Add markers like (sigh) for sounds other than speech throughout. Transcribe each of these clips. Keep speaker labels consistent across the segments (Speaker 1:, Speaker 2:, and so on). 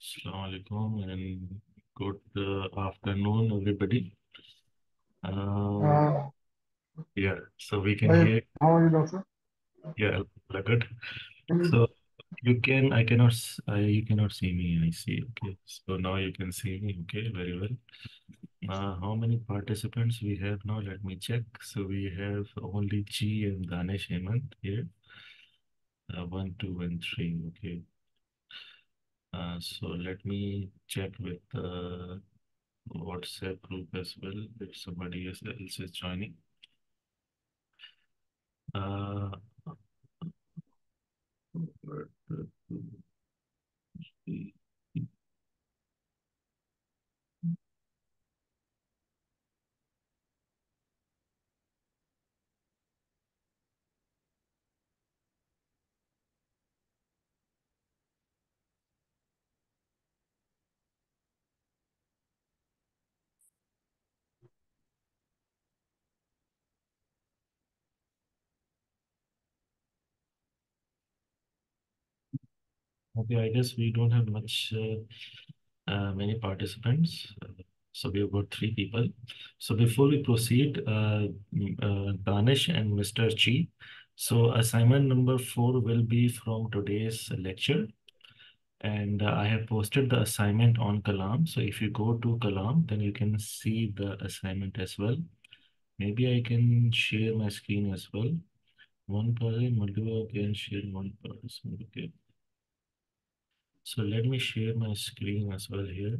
Speaker 1: Assalamu alaikum and good uh, afternoon, everybody. Um,
Speaker 2: Uh,
Speaker 1: yeah, so we can hear,
Speaker 2: how are you, doctor?
Speaker 1: yeah, good.
Speaker 2: Mm,
Speaker 1: So you can, I cannot, I, you cannot see me, I see. Okay, so now you can see me. Okay, very well. Uh, how many participants we have now? Let me check. So we have only G and Ganesh Hemant here. Uh, one, two, and three. Okay. Uh, so let me check with the WhatsApp group as well if somebody else is joining. Uh, I guess we don't have much, uh, uh, many participants. So we have got three people. So before we proceed, uh, mm, uh, Danish and Mr. Chi. So assignment number four will be from today's lecture. And uh, I have posted the assignment on Kalam. So if you go to Kalam, then you can see the assignment as well. Maybe I can share my screen as well. One person, multiple can share one person. Okay. So let me share my screen as well here.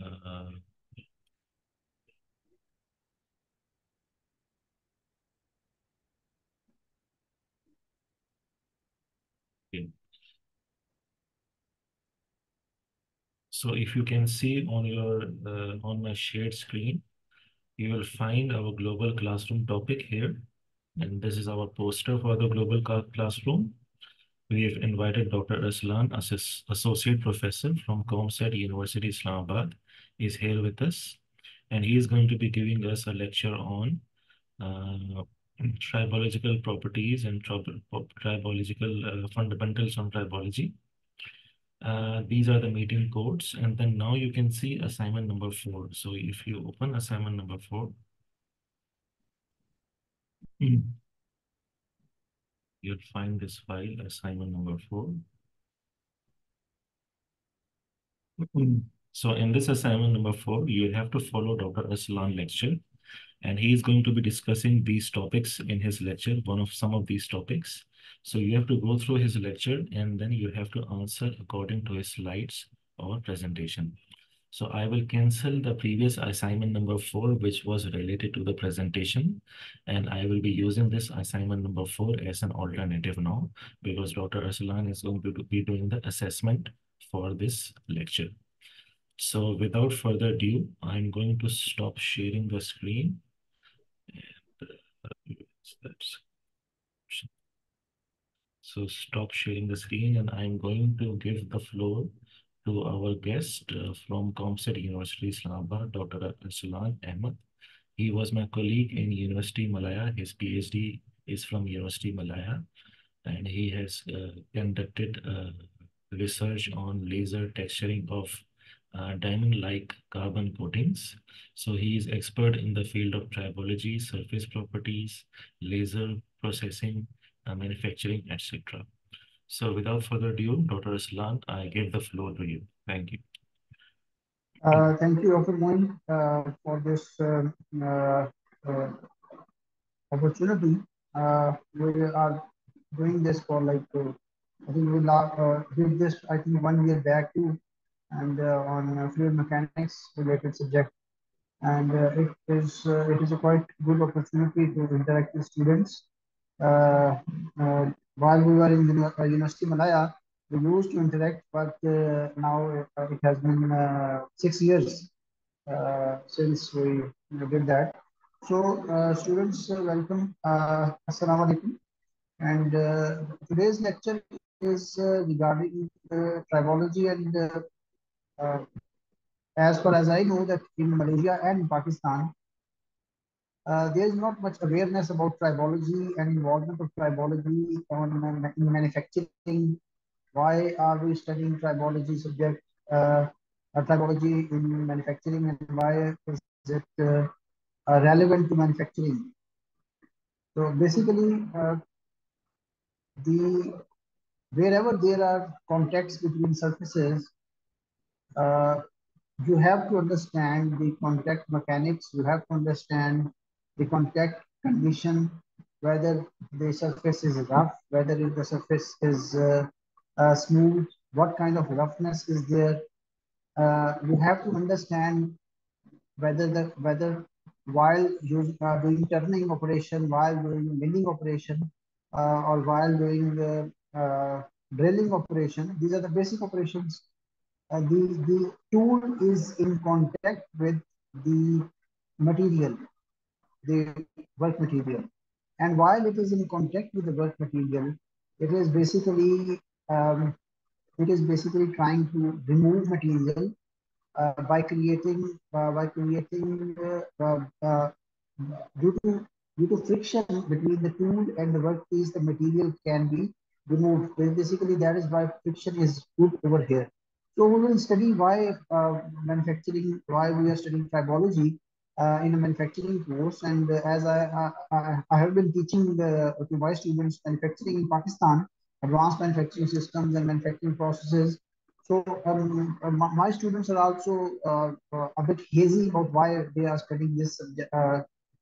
Speaker 1: Uh. So if you can see on your uh, on my shared screen, you will find our global classroom topic here. And this is our poster for the global classroom. We have invited Dr. Arslan, Associate Professor from COMSAT University, Islamabad, is here with us. And he is going to be giving us a lecture on uh, tribological properties and tribological uh, fundamentals on tribology. Uh, these are the meeting codes. And then now you can see assignment number four. So if you open assignment number four, (clears throat) you'll find this file, assignment number four. So in this assignment number four, you have to follow Dr. Arslan lecture. And he is going to be discussing these topics in his lecture, one of some of these topics. So you have to go through his lecture and then you have to answer according to his slides or presentation. So I will cancel the previous assignment number four, which was related to the presentation. And I will be using this assignment number four as an alternative now, because Dr. Arslan is going to be doing the assessment for this lecture. So without further ado, I'm going to stop sharing the screen. So stop sharing the screen and I'm going to give the floor to our guest uh, from COMSAT University, Islamabad, Dr. Arslan Ahmed. He was my colleague in University Malaya. His PhD is from University Malaya and he has uh, conducted uh, research on laser texturing of uh, diamond-like carbon coatings. So he is expert in the field of tribology, surface properties, laser processing, uh, manufacturing, etc. So without further ado, Dr. Arslan, I give the floor to you. Thank you.
Speaker 2: Uh, thank you. Moin, uh, for this um, uh, uh, opportunity. Uh, we are doing this for like, uh, I think we uh, did this, I think one year back too, and uh, on fluid mechanics related subject. And uh, it is it is a quite good opportunity to interact with students. While we were in the University Malaya, we used to interact, but uh, now uh, it has been uh, six years uh, since we did that. So uh, students, uh, welcome. Assalamu alaikum. And today's lecture is regarding tribology and as far as I know that in Malaysia and Pakistan, uh, there is not much awareness about tribology and involvement of tribology on in manufacturing why are we studying tribology subject, uh, tribology in manufacturing and why is it uh, relevant to manufacturing? So basically, uh, the wherever there are contacts between surfaces, uh, you have to understand the contact mechanics. You have to understand the contact condition, whether the surface is rough, whether the surface is uh, uh, smooth, what kind of roughness is there. Uh, you have to understand whether the whether while you are doing turning operation, while doing milling operation, uh, or while doing the uh, drilling operation, these are the basic operations. Uh, the the tool is in contact with the material, the work material, and while it is in contact with the work material, it is basically um, it is basically trying to remove material uh, by creating uh, by creating uh, due to due to friction between the tool and the workpiece, the material can be removed. Basically, that is why friction is good over here. So we will study why uh, manufacturing, why we are studying tribology uh, in a manufacturing course. And uh, as I, I, I, have been teaching the, my students manufacturing in Pakistan, advanced manufacturing systems and manufacturing processes. So um, uh, my students are also uh, uh, a bit hazy about why they are studying this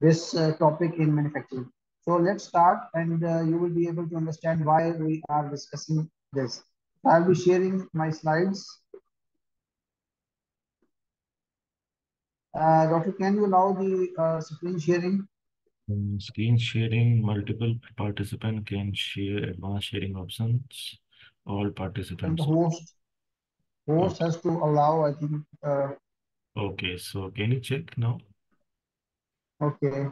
Speaker 2: this topic in manufacturing. So let's start and you will be able to understand why we are discussing this. I'll be sharing my slides. Uh, Doctor, can you allow the uh, screen sharing?
Speaker 1: Um, screen sharing, multiple participant can share advanced sharing options. All participants.
Speaker 2: And the host, host okay. has to allow, I think. Uh,
Speaker 1: okay, so can you check now?
Speaker 2: Okay.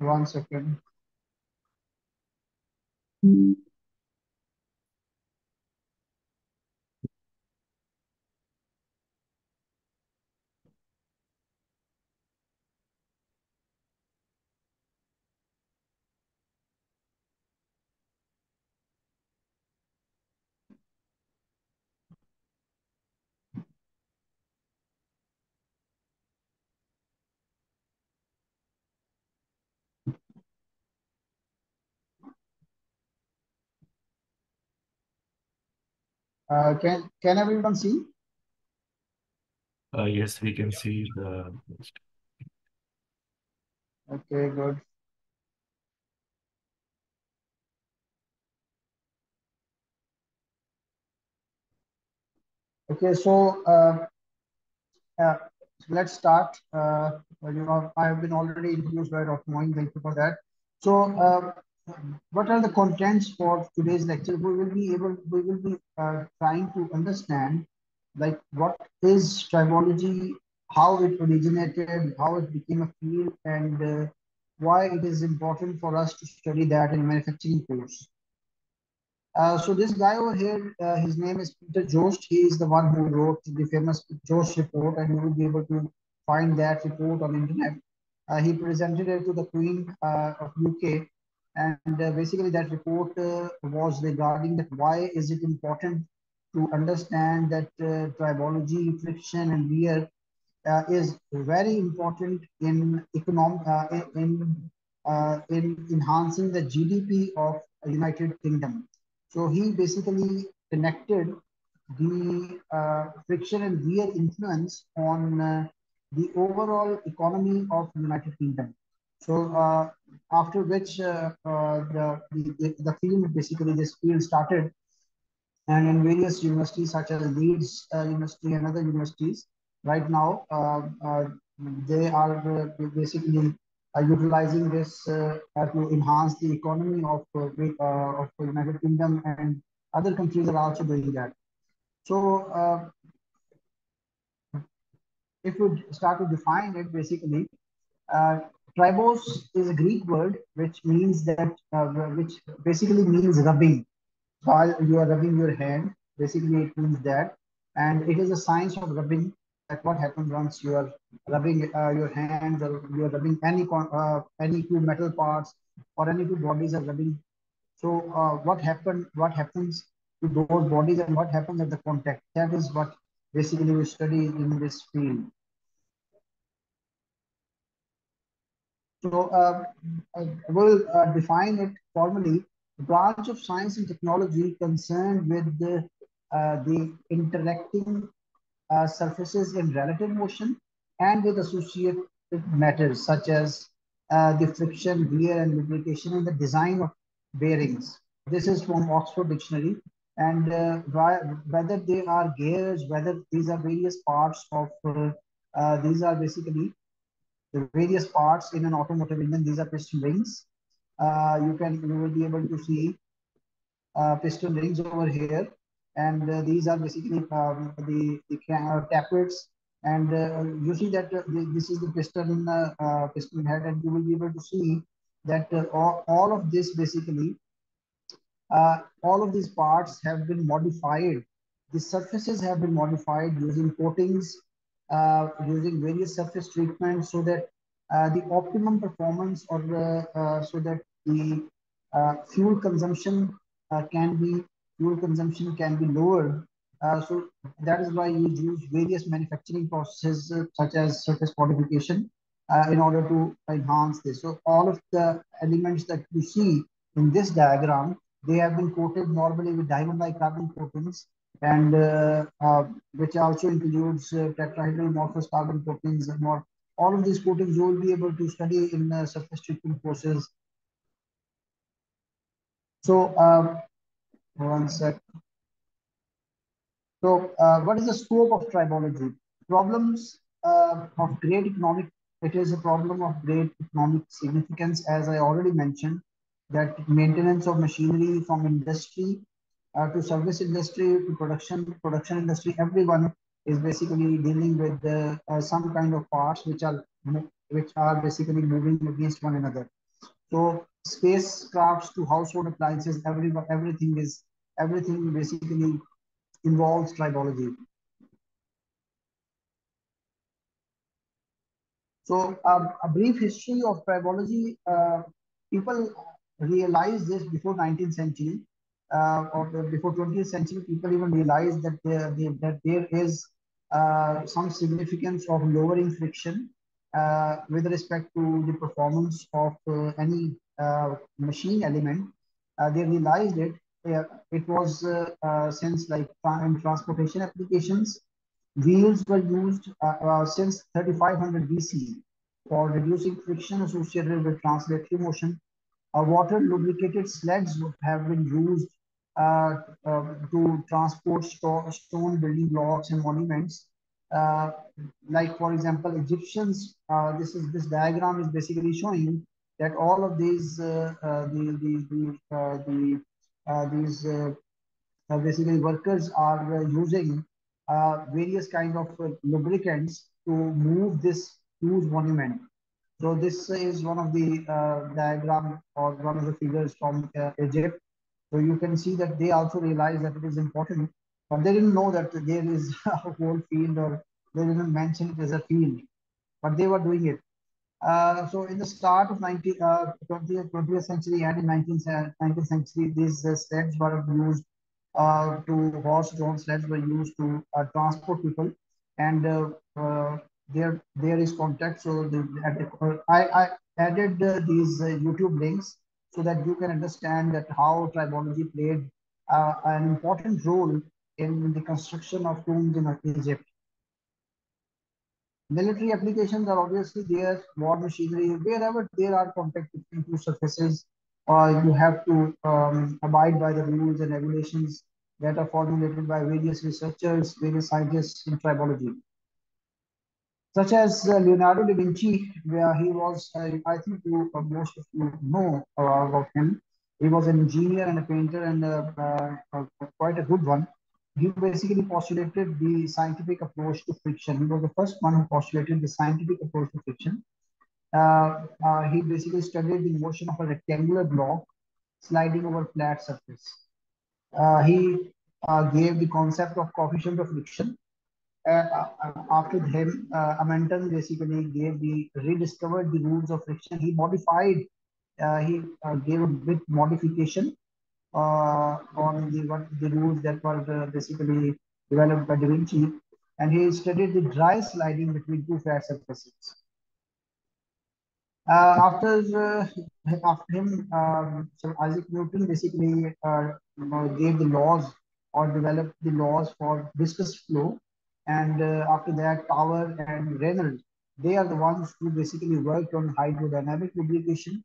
Speaker 2: One second. Hmm. Uh, can can everyone see?
Speaker 1: Uh, yes, we can see the.
Speaker 2: Okay, good. Okay, so uh, uh, let's start. Uh, you know, I have been already introduced by Dr. Moin. Thank you for that. So, uh, what are the contents for today's lecture? We will be able, we will be uh, trying to understand, like, what is tribology, how it originated, how it became a field, and uh, why it is important for us to study that in manufacturing course. Uh, so this guy over here, uh, his name is Peter Jost. He is the one who wrote the famous Jost report, and you will be able to find that report on internet. Uh, he presented it to the Queen uh, of UK, and uh, basically that report uh, was regarding that why is it important to understand that tribology, friction, and wear is very important in economic in in enhancing the GDP of United Kingdom. So he basically connected the uh, friction and wear influence on uh, the overall economy of United Kingdom. So uh, after which uh, uh, the, the, the field, basically this field started and in various universities such as Leeds uh, University and other universities, right now they are basically uh, utilizing this uh, to enhance the economy of, uh, of the United Kingdom and other countries are also doing that. So if we start to define it, basically, Uh, tribos is a Greek word which means that, uh, which basically means rubbing. While you are rubbing your hand, basically it means that. And it is a science of rubbing that what happens once you are rubbing uh, your hands or you are rubbing any, uh, any two metal parts or any two bodies are rubbing. So uh, what happened, what happens to those bodies and what happens at the contact? That is what basically we study in this field. So uh, I will uh, define it formally. The branch of science and technology concerned with the, uh, the interacting uh, surfaces in relative motion and with associated matters such as uh, the friction, wear, and lubrication in the design of bearings. This is from Oxford Dictionary. And uh, whether they are gears, whether these are various parts of, these are basically the various parts in an automotive engine. These are piston rings. Uh, you can you will be able to see uh, piston rings over here, and uh, these are basically um, the the uh, tappets. And uh, you see that uh, this is the piston in the piston head, and you will be able to see that all, all of this basically all of these parts have been modified. The surfaces have been modified using coatings Uh, using various surface treatments so that uh, the optimum performance or uh, so that the uh, fuel consumption uh, can be fuel consumption can be lowered. so that is why you use various manufacturing processes such as surface modification in order to enhance this. So all of the elements that you see in this diagram, they have been coated normally with diamond-like carbon coatings and uh, uh, which also includes uh, tetrahedral amorphous carbon coatings and more. All of these coatings you will be able to study in surface treatment courses. So, um, one sec. So, what is the scope of tribology? Problems of great economic, it is a problem of great economic significance, as I already mentioned, that maintenance of machinery from industry uh, to service industry to production production industry everyone is basically dealing with uh, some kind of parts which are which are basically moving against one another. So spacecrafts to household appliances every everything is everything basically involves tribology. So a brief history of tribology uh, people realized this before 19th century uh, or before 20th century, people even realized that there, that there is uh, some significance of lowering friction uh, with respect to the performance of uh, any uh, machine element. Uh, they realized it. it was since like in transportation applications, wheels were used since 3500 BC for reducing friction associated with translatory motion. water lubricated sleds have been used uh, uh, to transport stone building blocks and monuments. Uh, like for example, Egyptians, this is this diagram is basically showing that all of these the the the, the these basically workers are using various kind of lubricants to move this huge monument. So this is one of the uh, diagram or one of the figures from uh, Egypt so you can see that they also realize that it is important, but they didn't know that there is (laughs) a whole field or they didn't mention it as a field, but they were doing it. Uh, so in the start of 19, uh, 20th, 20th century and in 19th, 19th century, these uh, sleds were used uh, to horse-drawn sleds were used to uh, transport people, and uh, uh, there there is contact. So the, I, I added these YouTube links so that you can understand that how tribology played uh, an important role in the construction of tombs in Egypt. Military applications are obviously there, war machinery, wherever there are contact between two surfaces, uh, you have to um, abide by the rules and regulations that are formulated by various researchers, various scientists in tribology such as uh, Leonardo da Vinci, where he was, uh, I think you, uh, most of you know about him. He was an engineer and a painter and quite a good one. He basically postulated the scientific approach to friction. He was the first one who postulated the scientific approach to friction. Uh, uh, he basically studied the motion of a rectangular block sliding over a flat surface. Uh, he uh, gave the concept of coefficient of friction. Uh, after him, uh, Amontons basically gave the rediscovered the rules of friction. He modified, he gave a bit modification on the what the rules that were basically developed by Da Vinci, and he studied the dry sliding between two flat surfaces. Uh, after uh, after him, um, so Isaac Newton basically uh, gave the laws or developed the laws for viscous flow, and uh, after that, Tower and Reynolds, they are the ones who basically worked on hydrodynamic lubrication.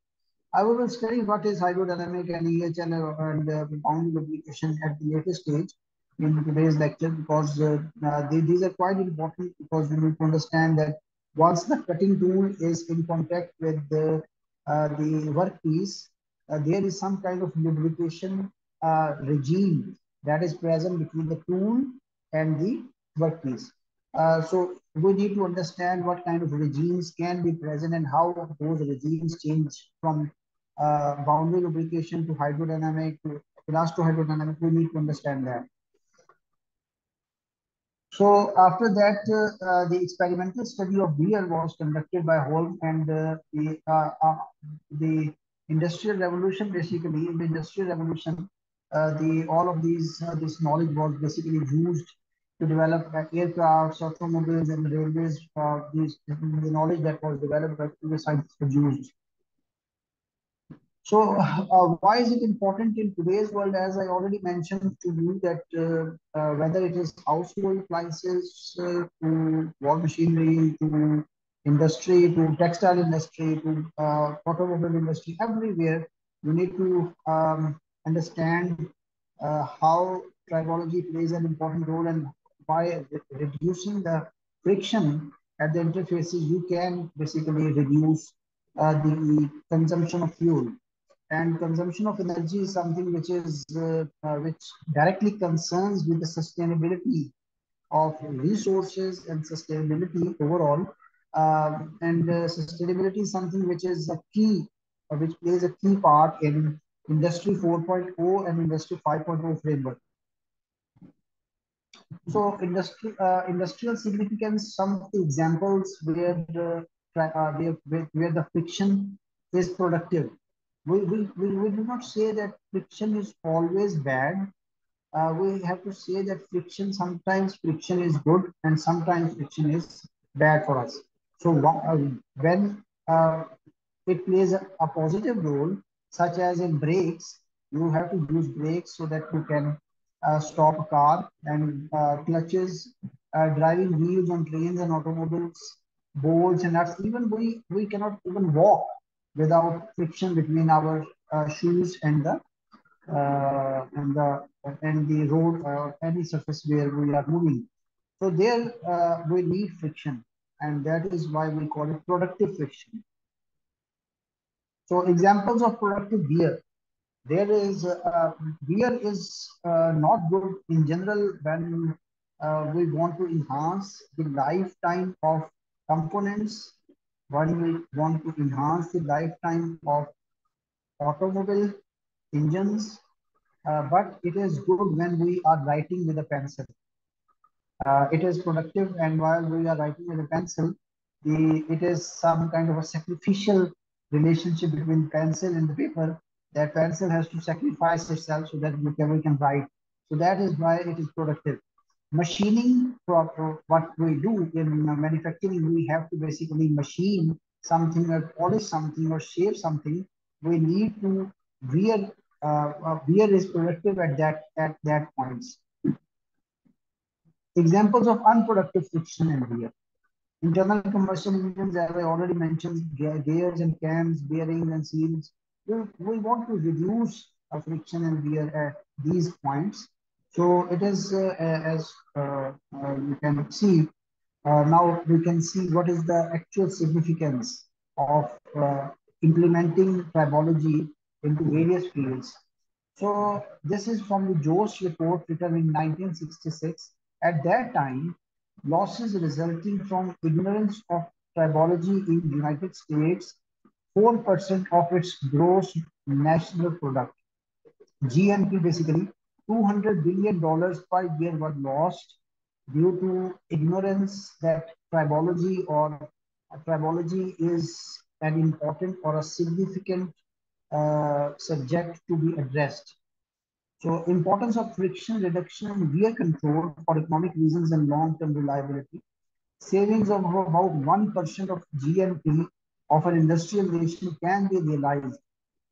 Speaker 2: I will study what is hydrodynamic and EHL and uh, boundary lubrication at the later stage in today's lecture because uh, they, these are quite important because we need to understand that once the cutting tool is in contact with the, uh, the workpiece, uh, there is some kind of lubrication uh, regime that is present between the tool and the workpiece. Uh, so we need to understand what kind of regimes can be present and how those regimes change from uh, boundary lubrication to hydrodynamic to elasto-hydrodynamic. We need to understand that. So after that, uh, uh, the experimental study of wear was conducted by Holm and uh, the, uh, uh, the industrial revolution, basically in the industrial revolution, uh, the all of these this knowledge was basically used to develop aircrafts, automobiles, and railways. these the knowledge that was developed by previous scientists was used. So uh, why is it important in today's world? As I already mentioned to you that uh, uh, whether it is household appliances uh, to war machinery, to industry, to textile industry, to uh, automobile industry, everywhere, you need to um, understand uh, how tribology plays an important role and by reducing the friction at the interfaces, you can basically reduce the consumption of fuel. And consumption of energy is something which is uh, uh, which directly concerns with the sustainability of resources and sustainability overall. Um, and uh, sustainability is something which is a key uh, which plays a key part in industry 4.0 and industry 5.0 framework so industry uh, industrial significance some examples where the uh, where, where the friction is productive we, we, we, we do not say that friction is always bad. Uh, we have to say that friction, sometimes friction is good and sometimes friction is bad for us. So uh, when uh, it plays a, a, positive role, such as in brakes, you have to use brakes so that you can uh, stop a car and uh, clutches, uh, driving wheels on trains and automobiles, bolts and nuts. Even we, we cannot even walk without friction between our uh, shoes and the uh, and the and the road or uh, any surface where we are moving. So there we need friction, and that is why we call it productive friction. So examples of productive wear. There is uh, wear is uh, not good in general when uh, we want to enhance the lifetime of components when we want to enhance the lifetime of automobile engines, uh, but it is good when we are writing with a pencil. Uh, it is productive and while we are writing with a pencil, the, it is some kind of a sacrificial relationship between pencil and the paper that pencil has to sacrifice itself so that we can, write. So that is why it is productive. Machining what we do in manufacturing we have to basically machine something or polish something or shape something. We need to wear uh, uh, wear is productive at that at that points. Examples of unproductive friction and wear. Internal combustion engines as i already mentioned gears and cams bearings and seals we, want to reduce friction and wear at these points so it is uh, as uh, uh, you can see, now we can see what is the actual significance of implementing tribology into various fields. So this is from the Jost report written in 1966. At that time, losses resulting from ignorance of tribology in United States 4% of its gross national product. GNP basically, $200 billion per year was lost due to ignorance that tribology or tribology is an important or a significant uh, subject to be addressed. So importance of friction reduction and wear control for economic reasons and long-term reliability. Savings of about 1% of GNP of an industrial nation can be realized.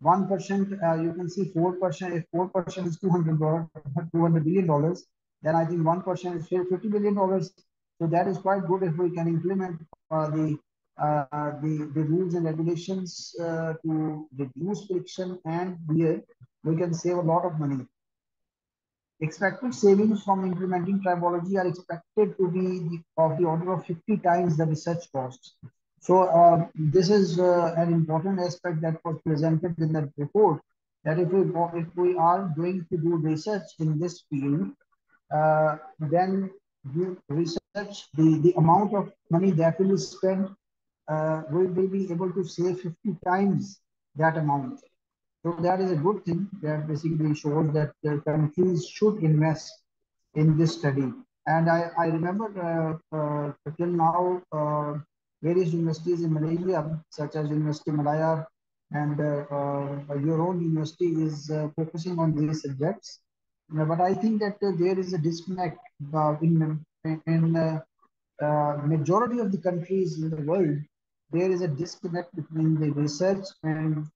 Speaker 2: 1%, uh, you can see 4%, if 4% is $200, $200 billion, then I think 1% is $50 billion. So that is quite good if we can implement uh, the, uh, the, the rules and regulations uh, to reduce friction and wear, we can save a lot of money. Expected savings from implementing tribology are expected to be of the order of 50 times the research costs. So uh, this is uh, an important aspect that was presented in that report, that if we, if we are going to do research in this field, uh, then you research the, the amount of money that will be spent, uh, we will be able to save 50 times that amount. So that is a good thing that basically shows that the countries should invest in this study. And I, I remember uh, uh, till now, various universities in Malaysia, such as University Malaya and uh, uh, your own university is uh, focusing on these subjects. but I think that there is a disconnect in, in majority of the countries in the world. There is a disconnect between the research and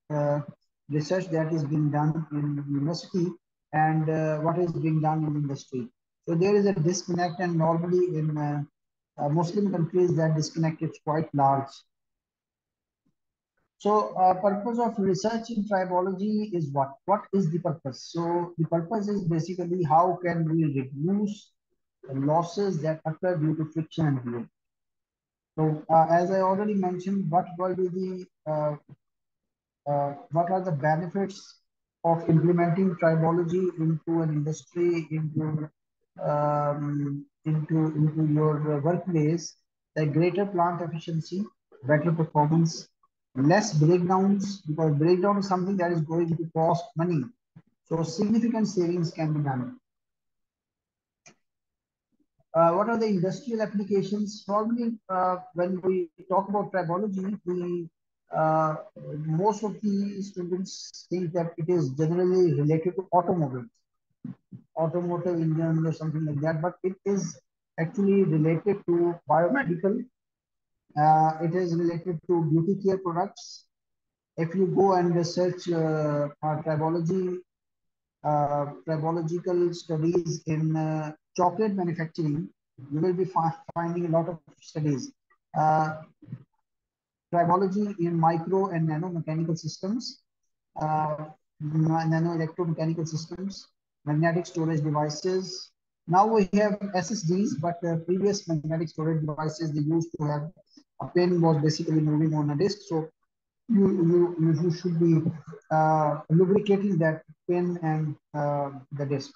Speaker 2: research that is being done in university and uh, what is being done in industry. So there is a disconnect and normally in uh, uh, Muslim countries that disconnect is quite large. So uh, purpose of research in tribology is what? What is the purpose? So the purpose is basically how can we reduce losses that occur due to friction and wear. So uh, as I already mentioned, what will be the uh, uh, what are the benefits of implementing tribology into an industry, into um, into into your workplace, the greater plant efficiency, better performance, less breakdowns because breakdown is something that is going to cost money. So significant savings can be done. Uh, what are the industrial applications? Normally, uh, when we talk about tribology, we uh, most of the students think that it is generally related to automobiles, automotive engines or something like that, but it is actually related to biomedical. Uh, it is related to beauty care products. If you go and research uh, tribology, uh, tribological studies in uh, chocolate manufacturing, you will be finding a lot of studies. Uh, tribology in micro and nano mechanical systems, uh, nano electromechanical systems, magnetic storage devices. Now we have SSDs, but the previous magnetic storage devices they used to have a pin was basically moving on a disk. So you you you should be uh, lubricating that pin and uh, the disk.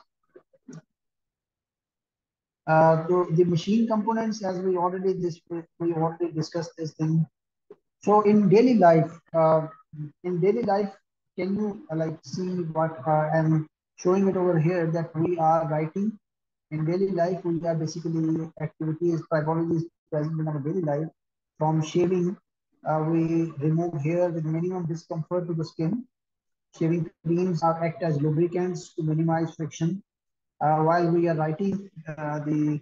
Speaker 2: Uh, the, the machine components, as we already this we already discussed this thing so in daily life, uh, in daily life, can you uh, like see what uh, I'm showing it over here that we are writing in daily life, we are basically activities, tribology is present in our daily life. From shaving, uh, we remove hair with minimum discomfort to the skin. Shaving creams are act as lubricants to minimize friction. Uh, while we are writing, uh, the,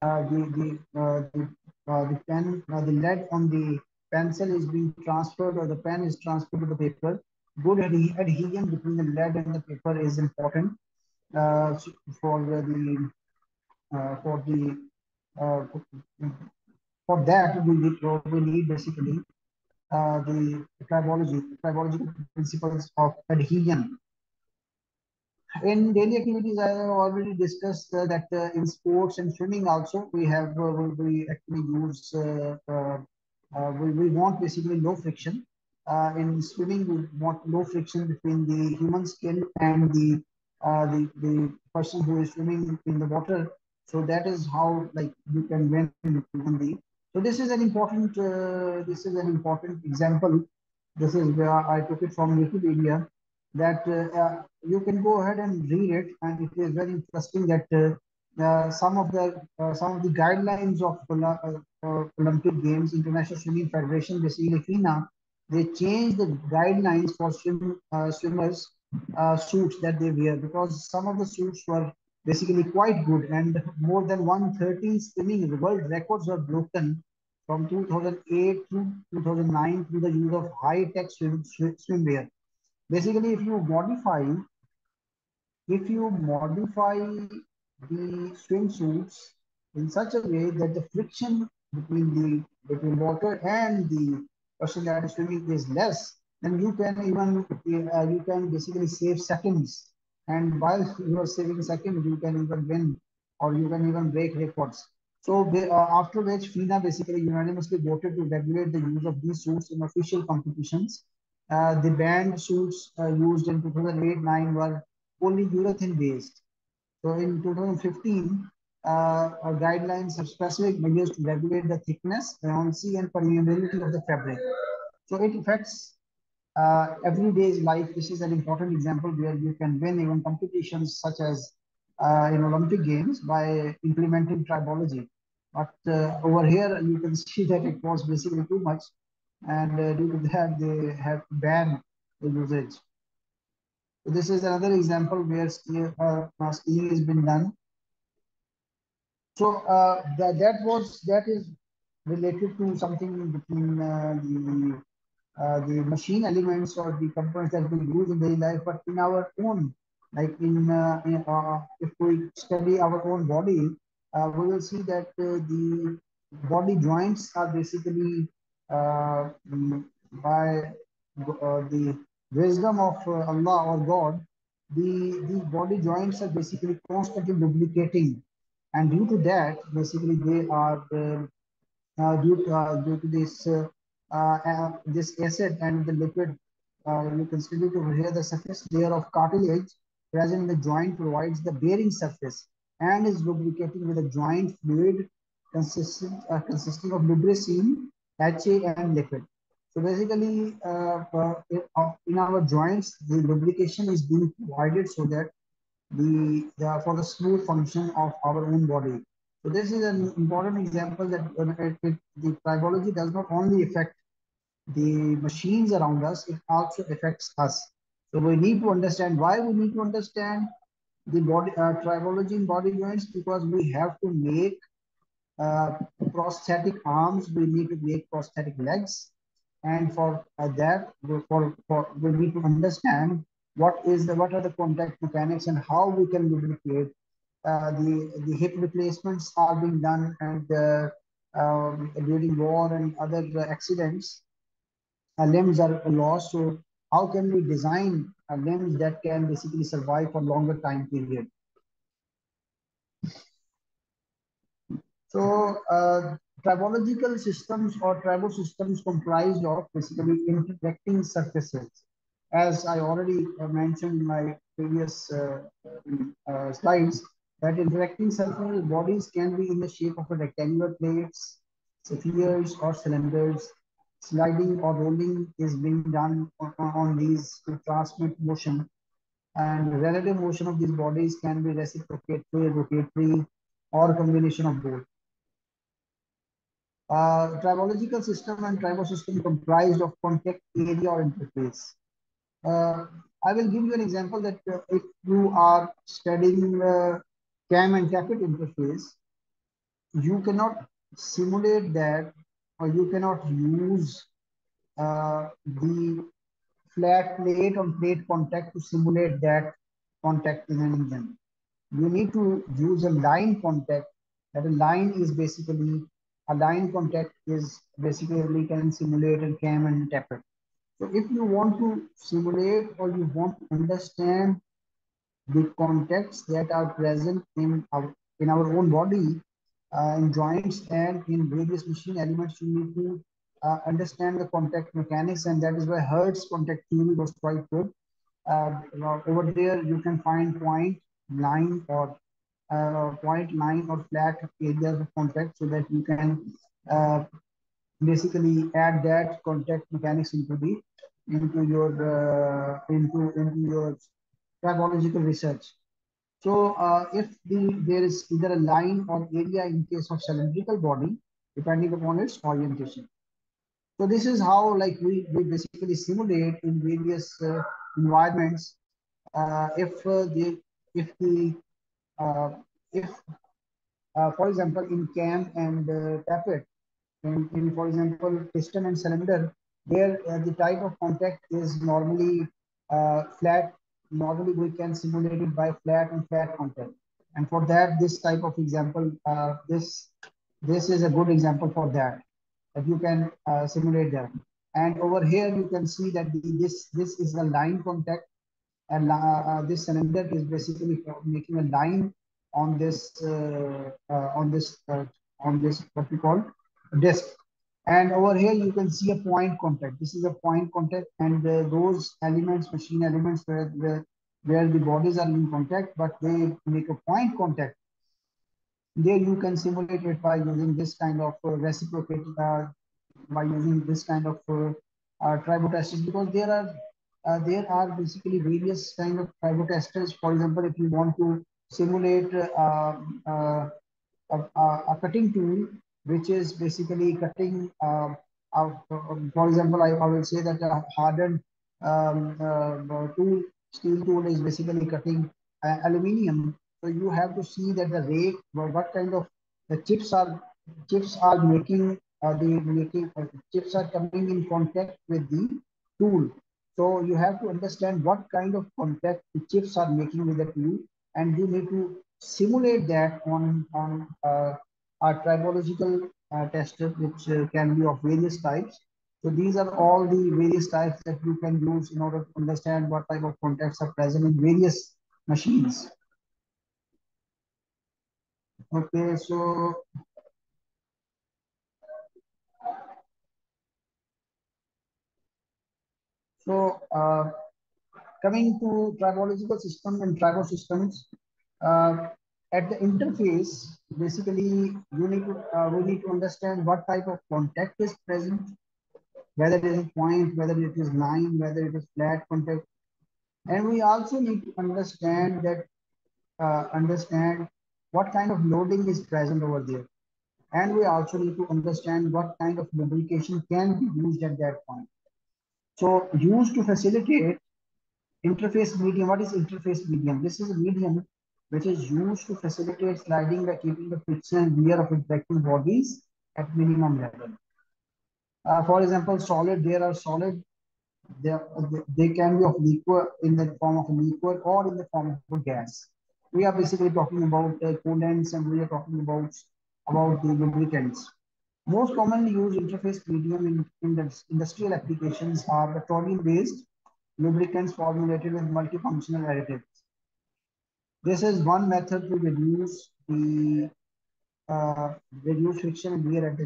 Speaker 2: uh, the, the, uh, the, uh, the pen, the lead on the pencil is being transferred or the pen is transferred to the paper. Good adhesion between the lead and the paper is important uh, for the uh, for the uh, for that we need we need basically uh, the tribology tribological principles of adhesion. In daily activities, I have already discussed uh, that uh, in sports and swimming also we have we, we actually use we, we want basically low friction. Uh, in swimming, we want low friction between the human skin and the, uh, the, the person who is swimming in the water. So that is how like you can win in the So this is an important, uh, this is an important example. This is where I took it from Wikipedia that uh, uh, you can go ahead and read it. And it is very interesting that uh, uh, some of the uh, some of the guidelines of Olympic Games, International Swimming Federation, basically FINA, they changed the guidelines for swim, uh, swimmers uh, suits that they wear because some of the suits were basically quite good and more than 130 swimming world records were broken from 2008 to 2009 through the use of high-tech swim, swimwear. Basically, if you modify, if you modify the swimsuits in such a way that the friction between the between water and the person that is swimming is less, then you can even uh, you can basically save seconds and while you are saving seconds, you can even win or you can even break records. So uh, after which FINA basically unanimously voted to regulate the use of these suits in official competitions. Uh, the banned suits uh, used in 2008-9 were only urethane based. So in 2015, uh, guidelines have specific measures to regulate the thickness, buoyancy, and permeability of the fabric. So it affects uh, everyday's life, this is an important example where you can win even competitions such as uh, in Olympic Games by implementing tribology. But uh, over here, you can see that it was basically too much. And uh, due to that, they have banned the usage. So this is another example where skiing, uh, skiing has been done. So uh, that, that was that is related to something between uh, the uh, the machine elements or the components that we use in daily life, but in our own, like in, uh, in uh, if we study our own body, uh, we will see that the body joints are basically by the wisdom of Allah or God, the these body joints are basically constantly lubricating, and due to that, basically they are uh, due, uh, due to this uh, this acid and the liquid, uh, you it over here, the surface layer of cartilage present in the joint provides the bearing surface and is lubricating with a joint fluid consisting, uh, consisting of lubricin, HA and liquid. So basically, uh, uh, in our joints, the lubrication is being provided so that the, the, for the smooth function of our own body. So this is an important example that it, it, the tribology does not only affect the machines around us, it also affects us. So we need to understand why we need to understand the body uh, tribology in body joints because we have to make uh, prosthetic arms, we need to make prosthetic legs. And for uh, that, for, for, we need to understand what is the what are the contact mechanics and how we can lubricate uh, the, the hip replacements are being done and uh, um, during war and other accidents, uh, limbs are lost. So how can we design a limbs that can basically survive for longer time period? So uh, tribological systems or tribosystems comprised of basically interacting surfaces. As I already mentioned in my previous uh, uh, slides, that interacting surface bodies can be in the shape of a rectangular plates, spheres or cylinders. Sliding or rolling is being done on, these to transmit motion. And relative motion of these bodies can be reciprocatory, rotatory, or a combination of both. Uh, tribological system and tribosystem comprised of contact area or interface. Uh, I will give you an example that uh, if you are studying uh, cam and tappet interface, you cannot simulate that or you cannot use uh, the flat plate on plate contact to simulate that contact in an engine. You need to use a line contact. That a line is basically a line contact is basically can simulate a cam and tappet. So if you want to simulate or you want to understand the contacts that are present in our, in our own body, uh, in joints and in various machine elements, you need to uh, understand the contact mechanics and that is why Hertz contact theory was quite good. Uh, over there, you can find point, line or uh, point, line or flat areas of contact so that you can uh, basically add that contact mechanics into the into your uh, into into your tribological research. So uh, if the there is either a line or area in case of cylindrical body, depending upon its orientation. So this is how like we, we basically simulate in various uh, environments. Uh, if uh, the if the uh, if for example in cam and uh, tappet, in, in for example piston and cylinder, there the type of contact is normally flat. Normally we can simulate it by flat and flat contact. And for that, this type of example, this this is a good example for that that you can uh, simulate that. And over here, you can see that the, this, this is a line contact and uh, uh, this cylinder is basically making a line on this, uh, uh, on this, uh, on this, what we call disc. And over here, you can see a point contact. This is a point contact and those elements, machine elements where, where, where the bodies are in contact, but they make a point contact there you can simulate it by using this kind of uh, reciprocate uh, by using this kind of uh, uh, tribotesters because there are uh, there are basically various kind of tribotesters. For example, if you want to simulate uh, uh, a, a, cutting tool, which is basically cutting, um, for example, I, I will say that a hardened um, tool, steel tool is basically cutting aluminium so you have to see that the rate, what kind of the chips are chips are making uh, the making uh, chips are coming in contact with the tool. So you have to understand what kind of contact the chips are making with the tool, and you need to simulate that on on uh, a tribological uh, tester, which uh, can be of various types. So these are all the various types that you can use in order to understand what type of contacts are present in various machines. Okay, so so uh, coming to tribological system and tribosystems, uh, at the interface, basically you need to uh, we need to understand what type of contact is present, whether it is a point, whether it is line, whether it is flat contact, and we also need to understand that uh, understand what kind of loading is present over there. And we also need to understand what kind of lubrication can be used at that point. So used to facilitate interface medium. What is interface medium? This is a medium which is used to facilitate sliding by keeping the friction wear of interacting bodies at minimum level. Uh, for example, solid, there are solid, they, they can be of liquid in the form of a liquid or in the form of a gas we are basically talking about uh, coolants and we are talking about, about the lubricants. Most commonly used interface medium in, in the industrial applications are petroleum-based lubricants formulated with multifunctional additives. This is one method to reduce the uh, reduce friction and wear at.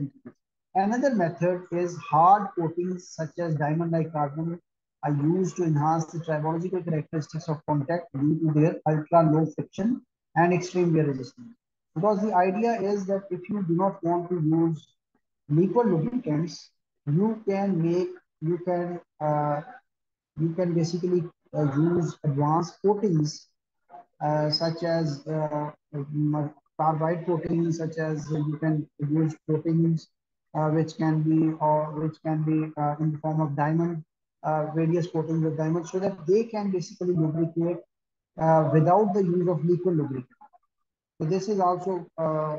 Speaker 2: Another method is hard coatings such as diamond-like carbon are used to enhance the tribological characteristics of contact due to their ultra low friction and extreme wear resistance. Because the idea is that if you do not want to use liquid lubricants, you can make, you can, uh, you can basically uh, use advanced coatings such as uh, carbide coatings, such as you can use coatings uh, which can be or which can be uh, in the form of diamond uh, various coatings of diamonds so that they can basically lubricate uh, without the use of liquid lubricant. So this is also uh,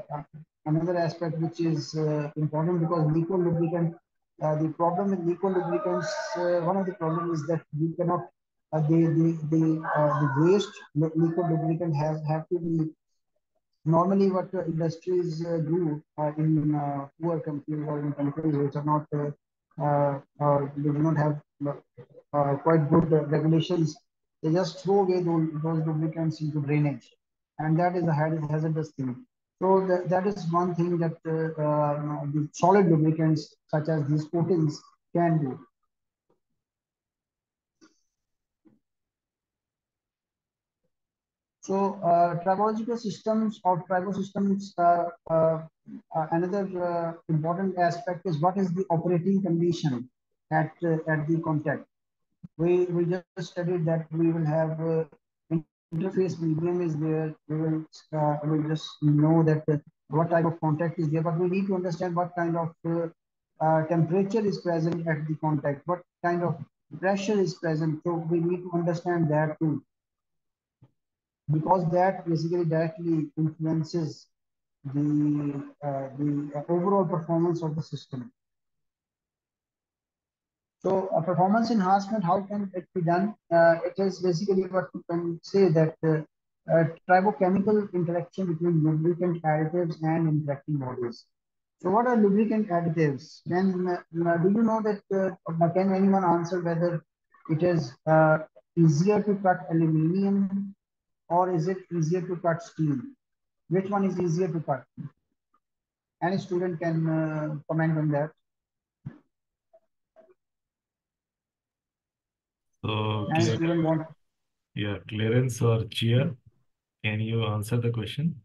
Speaker 2: another aspect which is uh, important because liquid lubricant, uh, the problem with liquid lubricants, uh, one of the problems is that you cannot, the, the, the, the waste liquid lubricant have, have to be normally what industries uh, do uh, in uh, poor countries or in countries which are not uh, or do not have uh, quite good regulations, they just throw away those, those lubricants into drainage. And that is a hazardous thing. So that, that is one thing that uh, uh, the solid lubricants, such as these coatings, can do. So uh, tribological systems or tribosystems, uh, uh, uh, another uh, important aspect is what is the operating condition at, uh, at the contact. We, we just studied that we will have interface medium is there. We will, we just know that what type of contact is there, but we need to understand what kind of temperature is present at the contact, what kind of pressure is present. So we need to understand that too. Because that basically directly influences the, uh, the overall performance of the system. So a performance enhancement, how can it be done? Uh, it is basically what you can say that uh, uh, tribochemical interaction between lubricant additives and interacting bodies. So what are lubricant additives? Then uh, do you know that, uh, can anyone answer whether it is uh, easier to cut aluminium or is it easier to cut steel? Which one is easier to cut? Any student can comment on that.
Speaker 1: So,
Speaker 2: want...
Speaker 1: yeah, Clarence or Chia, can you answer the question?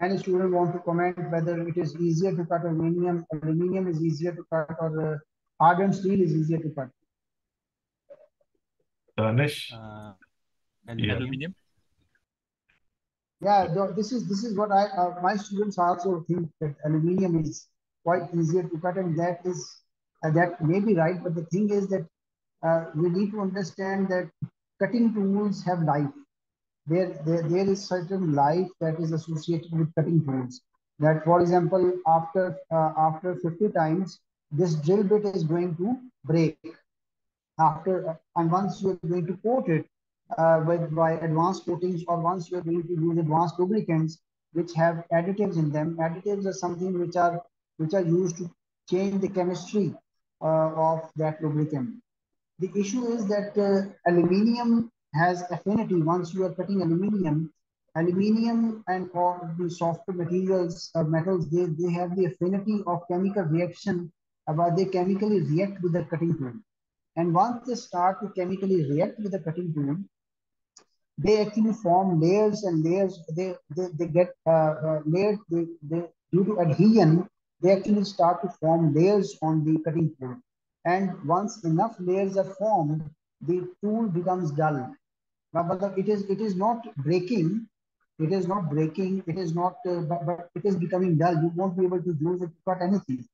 Speaker 2: Any student want to comment whether it is easier to cut aluminium, aluminium is easier to cut or uh, hardened steel is easier to cut?
Speaker 1: Danish?
Speaker 3: Uh, yeah. Aluminium?
Speaker 2: Yeah, this is this is what I uh, my students also think that aluminium is quite easier to cut, and that is uh, that may be right. But the thing is that uh, we need to understand that cutting tools have life. There, there, there is certain life that is associated with cutting tools. That, for example, after uh, after 50 times, this drill bit is going to break. After uh, and once you are going to coat it uh, with by advanced coatings, or once you are going to use advanced lubricants which have additives in them. Additives are something which are which are used to change the chemistry uh, of that lubricant. The issue is that uh, aluminium has affinity. Once you are cutting aluminium, aluminium and all the softer materials, uh, metals, they, they have the affinity of chemical reaction, about they chemically react with the cutting tool. And once they start to chemically react with the cutting tool, they actually form layers and layers. They they, they get uh, uh, layered. They, they due to adhesion, they actually start to form layers on the cutting tool. And once enough layers are formed, the tool becomes dull. Now, but it is it is not breaking. It is not breaking. It is not, uh, but, but it is becoming dull. You won't be able to use it to cut anything.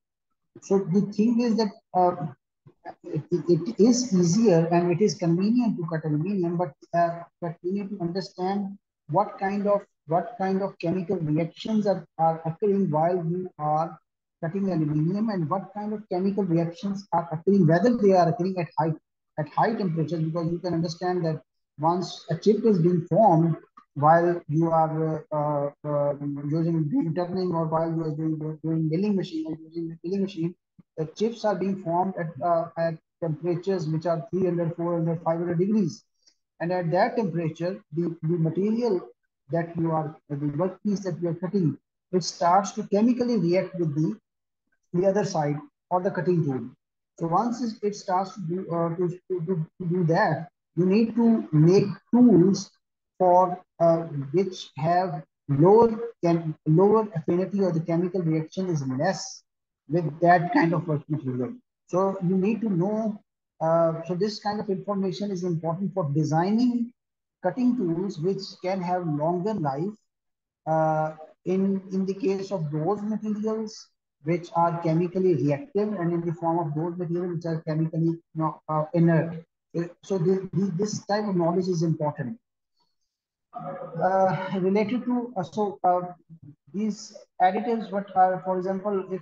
Speaker 2: So the thing is that uh, it, it is easier and it is convenient to cut aluminium, but uh, but we need to understand what kind of what kind of chemical reactions are, are occurring while you are cutting aluminium and what kind of chemical reactions are occurring, whether they are occurring at high, at high temperatures, because you can understand that once a chip is being formed while you are uh, uh, using doing turning or while you are doing, doing milling machine or using the milling machine, the chips are being formed at, uh, at temperatures which are 300, 400, 500 degrees. And at that temperature, the, the material that you are, the workpiece that you are cutting, it starts to chemically react with the the other side or the cutting tool. So once it starts to do, uh, to, to, to, do that, you need to make tools for uh, which have lower can lower affinity or the chemical reaction is less with that kind of work material. So you need to know. Uh, so this kind of information is important for designing cutting tools which can have longer life. Uh, in in the case of those materials which are chemically reactive and in the form of those materials which are chemically know, uh, inert. So the, the, this type of knowledge is important. Uh, related to, uh, so uh, these additives, what are, for example, if